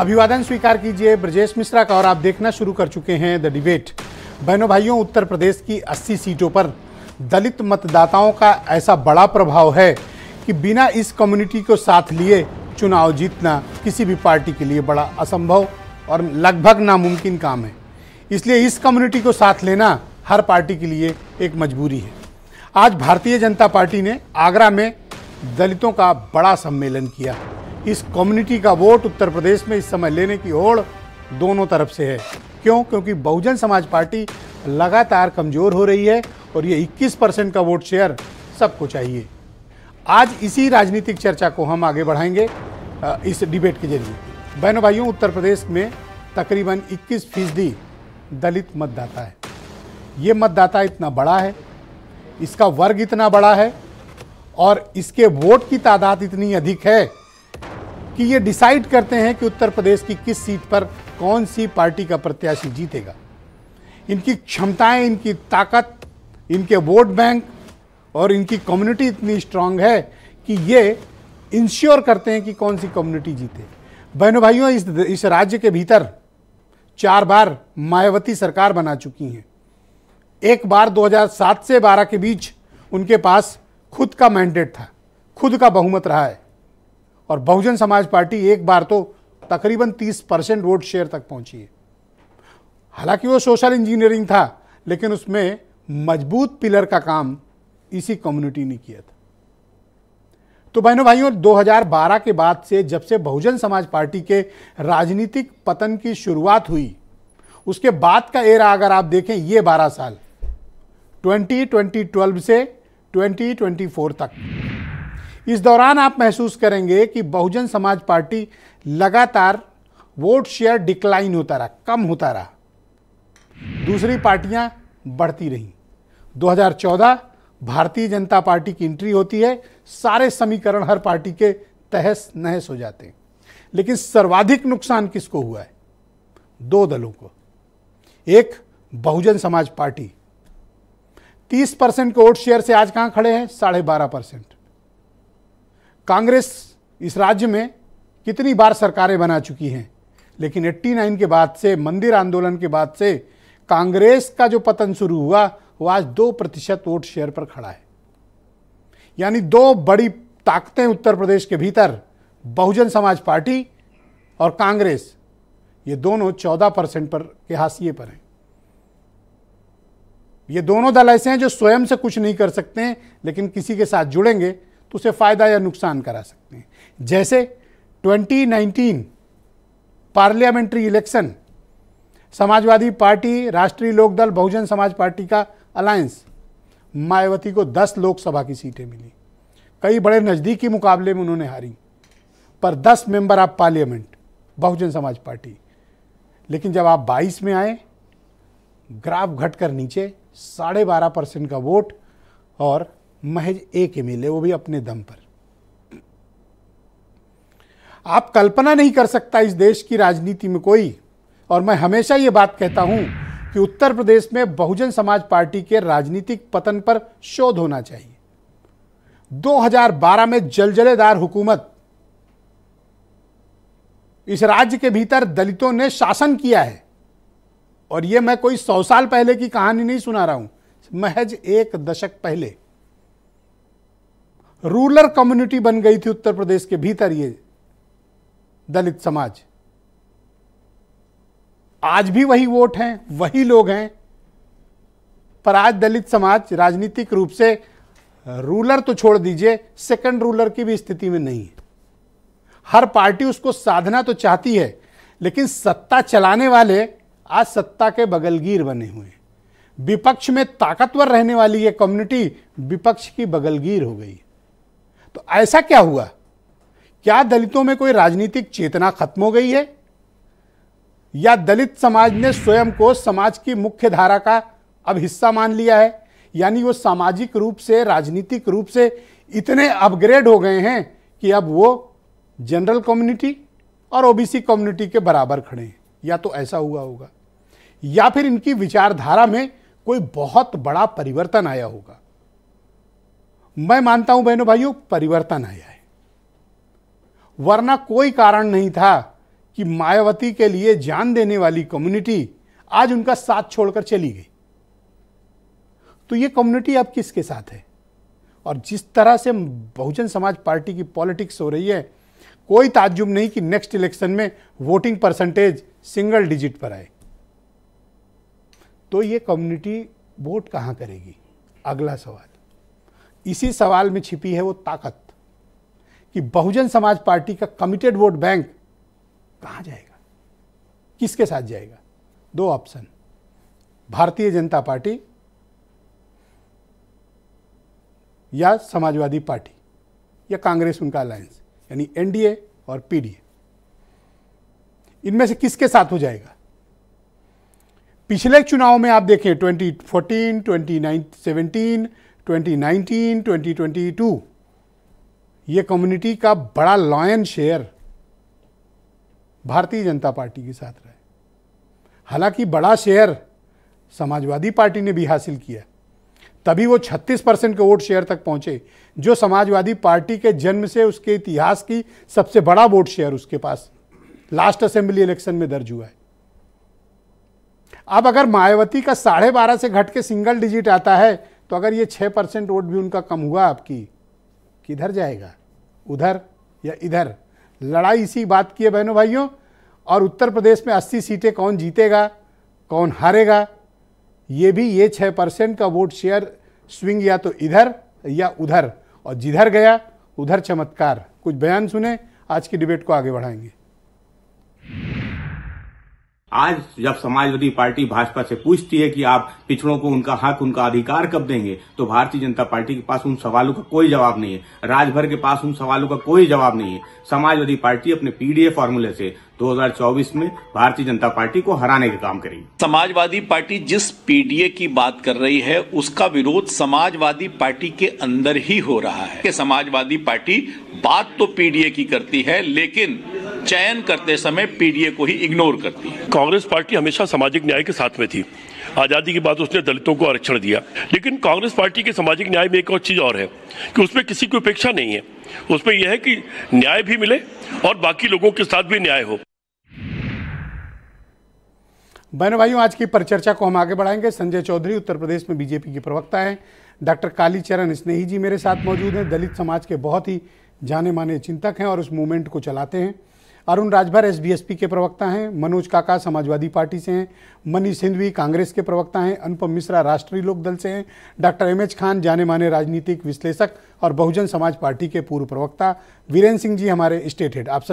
अभिवादन स्वीकार कीजिए ब्रजेश मिश्रा का और आप देखना शुरू कर चुके हैं द डिबेट बहनों भाइयों, उत्तर प्रदेश की 80 सीटों पर दलित मतदाताओं का ऐसा बड़ा प्रभाव है कि बिना इस कम्युनिटी को साथ लिए चुनाव जीतना किसी भी पार्टी के लिए बड़ा असंभव और लगभग नामुमकिन काम है। इसलिए इस कम्युनिटी को साथ लेना हर पार्टी के लिए एक मजबूरी है। आज भारतीय जनता पार्टी ने आगरा में दलितों का बड़ा सम्मेलन किया। इस कम्युनिटी का वोट उत्तर प्रदेश में इस समय लेने की ओर दोनों तरफ़ से है। क्यों? क्योंकि बहुजन समाज पार्टी लगातार कमज़ोर हो रही है और ये 21 परसेंट का वोट शेयर सबको चाहिए। आज इसी राजनीतिक चर्चा को हम आगे बढ़ाएँगे इस डिबेट के ज़रिए। बहनों भाइयों, उत्तर प्रदेश में तकरीबन 21 फ़ीसदी दलित मतदाता है। ये मतदाता इतना बड़ा है, इसका वर्ग इतना बड़ा है और इसके वोट की तादाद इतनी अधिक है कि ये डिसाइड करते हैं कि उत्तर प्रदेश की किस सीट पर कौन सी पार्टी का प्रत्याशी जीतेगा। इनकी क्षमताएँ, इनकी ताकत, इनके वोट बैंक और इनकी कम्युनिटी इतनी स्ट्रांग है कि ये इंश्योर करते हैं कि कौन सी कम्युनिटी जीते। बहनों भाइयों इस इस राज्य के भीतर चार बार मायावती सरकार बना चुकी हैं। एक बार 2007 से 12 के बीच उनके पास खुद का मैंडेट था, खुद का बहुमत रहा है। और बहुजन समाज पार्टी एक बार तो तकरीबन 30 परसेंट वोट शेयर तक पहुँची है। हालाँकि वो सोशल इंजीनियरिंग था, लेकिन उसमें मज़बूत पिलर का काम इसी कम्युनिटी ने किया था। तो बहनों भाइयों 2012 के बाद से जब से बहुजन समाज पार्टी के राजनीतिक पतन की शुरुआत हुई, उसके बाद का एरा अगर आप देखें, ये 12 साल 2012 से 2024 तक। इस दौरान आप महसूस करेंगे कि बहुजन समाज पार्टी लगातार वोट शेयर डिक्लाइन होता रहा, कम होता रहा। दूसरी पार्टियाँ बढ़ती रहीं। 2014 भारतीय जनता पार्टी की एंट्री होती है, सारे समीकरण हर पार्टी के तहस नहस हो जाते हैं। लेकिन सर्वाधिक नुकसान किसको हुआ है? दो दलों को। एक, बहुजन समाज पार्टी। 30 परसेंट के वोट शेयर से आज कहाँ खड़े हैं? साढ़े बारह परसेंट। कांग्रेस इस राज्य में कितनी बार सरकारें बना चुकी हैं? लेकिन 89 के बाद से, मंदिर आंदोलन के बाद से कांग्रेस का जो पतन शुरू हुआ, वो आज दो प्रतिशत वोट शेयर पर खड़ा है। यानी दो बड़ी ताकतें उत्तर प्रदेश के भीतर, बहुजन समाज पार्टी और कांग्रेस, ये दोनों चौदह परसेंट पर के हाशिए पर हैं। ये दोनों दल ऐसे हैं जो स्वयं से कुछ नहीं कर सकते लेकिन किसी के साथ जुड़ेंगे तो उसे फ़ायदा या नुकसान करा सकते हैं। जैसे 2019 पार्लियामेंट्री इलेक्शन, समाजवादी पार्टी, राष्ट्रीय लोकदल, बहुजन समाज पार्टी का अलायंस मायावती को 10 लोकसभा की सीटें मिली। कई बड़े नज़दीकी मुकाबले में उन्होंने हारी, पर 10 member of parliament, Bahujan Samaj party. लेकिन जब आप 22 में आए, ग्राफ घटकर नीचे, साढ़े बारह परसेंट का वोट और महज एक एमएलए वो भी अपने दम पर। आप कल्पना नहीं कर सकता इस देश की राजनीति में कोई। और मैं हमेशा ये बात कहता हूँ कि उत्तर प्रदेश में बहुजन समाज पार्टी के राजनीतिक पतन पर शोध होना चाहिए। 2012 में जलजलेदार हुकूमत इस राज्य के भीतर दलितों ने शासन किया है। और यह मैं कोई सौ साल पहले की कहानी नहीं सुना रहा हूँ, महज एक दशक पहले। रूरल कम्युनिटी बन गई थी उत्तर प्रदेश के भीतर ये दलित समाज। आज भी वही वोट हैं, वही लोग हैं, पर आज दलित समाज राजनीतिक रूप से रूलर तो छोड़ दीजिए, सेकंड रूलर की भी स्थिति में नहीं है। हर पार्टी उसको साधना तो चाहती है, लेकिन सत्ता चलाने वाले आज सत्ता के बगलगीर बने हुए हैं। विपक्ष में ताकतवर रहने वाली ये कम्युनिटी विपक्ष की बगलगीर हो गई तो ऐसा क्या हुआ? क्या दलितों में कोई राजनीतिक चेतना खत्म हो गई है? या दलित समाज ने स्वयं को समाज की मुख्य धारा का अब हिस्सा मान लिया है? यानी वो सामाजिक रूप से, राजनीतिक रूप से इतने अपग्रेड हो गए हैं कि अब वो जनरल कम्युनिटी और ओबीसी कम्युनिटी के बराबर खड़े हैं। या तो ऐसा हुआ होगा, या फिर इनकी विचारधारा में कोई बहुत बड़ा परिवर्तन आया होगा। मैं मानता हूँ बहनों भाइयों, परिवर्तन आया है। वरना कोई कारण नहीं था कि मायावती के लिए जान देने वाली कम्युनिटी आज उनका साथ छोड़कर चली गई। तो ये कम्युनिटी अब किसके साथ है? और जिस तरह से बहुजन समाज पार्टी की पॉलिटिक्स हो रही है, कोई ताज्जुब नहीं कि नेक्स्ट इलेक्शन में वोटिंग परसेंटेज सिंगल डिजिट पर आए। तो ये कम्युनिटी वोट कहाँ करेगी? अगला सवाल। इसी सवाल में छिपी है वो ताकत कि बहुजन समाज पार्टी का कमिटेड वोट बैंक कहाँ जाएगा? किसके साथ जाएगा? दो ऑप्शन भारतीय जनता पार्टी या समाजवादी पार्टी या कांग्रेस उनका अलायंस यानी एनडीए और पीडीए इनमें से किसके साथ हो जाएगा? पिछले चुनाव में आप देखें 2014, 2017, 2019, 2022 ये कम्युनिटी का बड़ा lion share Bharatiya Janata party के साथ रहे हालाँकि बड़ा शेयर समाजवादी पार्टी ने भी हासिल किया तभी वो 36 परसेंट के वोट शेयर तक पहुँचे जो समाजवादी पार्टी के जन्म से उसके इतिहास की सबसे बड़ा वोट शेयर उसके पास लास्ट असेंबली इलेक्शन में दर्ज हुआ है। अब अगर मायावती का साढ़े बारह से घट के सिंगल डिजिट आता है तो अगर ये छः परसेंट वोट भी उनका कम हुआ आपकी, किधर जाएगा? उधर या इधर? लड़ाई इसी बात की है बहनों भाइयों, और उत्तर प्रदेश में 80 सीटें कौन जीतेगा? कौन हारेगा? ये भी ये छः परसेंट का वोट शेयर स्विंग या तो इधर या उधर, और जिधर गया, उधर चमत्कार। कुछ बयान सुने, आज की डिबेट को आगे बढ़ाएँगे। आज जब समाजवादी पार्टी भाजपा से पूछती है कि आप पिछड़ों को उनका हक, उनका अधिकार कब देंगे तो भारतीय जनता पार्टी के पास उन सवालों का कोई जवाब नहीं है। राजभर के पास उन सवालों का कोई जवाब नहीं है। समाजवादी पार्टी अपने पीडीए फॉर्मूले से 2024 में भारतीय जनता पार्टी को हराने का काम करेगी। समाजवादी पार्टी जिस पीडीए की बात कर रही है, उसका विरोध समाजवादी पार्टी के अंदर ही हो रहा है। समाजवादी पार्टी बात तो पीडीए की करती है, लेकिन चयन करते समय पीडीए को ही इग्नोर करती है। कांग्रेस पार्टी हमेशा सामाजिक न्याय के साथ में थी। आज़ादी के बाद उसने दलितों को आरक्षण दिया। लेकिन कांग्रेस पार्टी के सामाजिक न्याय में एक और चीज़ और है कि उसमें किसी की उपेक्षा नहीं है। उसमें यह है कि न्याय भी मिले और बाकी लोगों के साथ भी न्याय हो। बहनों भाइयों आज की परिचर्चा को हम आगे बढ़ाएँगे। संजय चौधरी उत्तर प्रदेश में बीजेपी के प्रवक्ता हैं। डॉक्टर कालीचरण स्नेही जी मेरे साथ मौजूद हैं। दलित समाज के बहुत ही जाने माने चिंतक हैं और उस मूवमेंट को चलाते हैं। अरुण राजभर एस के प्रवक्ता हैं, मनोज काका समाजवादी पार्टी से हैं, मनीष सिंधवी कांग्रेस के प्रवक्ता हैं, अनुपम मिश्रा राष्ट्रीय लोकदल से हैं, डॉक्टर एम एच खान जाने माने राजनीतिक विश्लेषक और बहुजन समाज पार्टी के पूर्व प्रवक्ता, वीरेंद्र सिंह जी हमारे स्टेट हेड। आप सब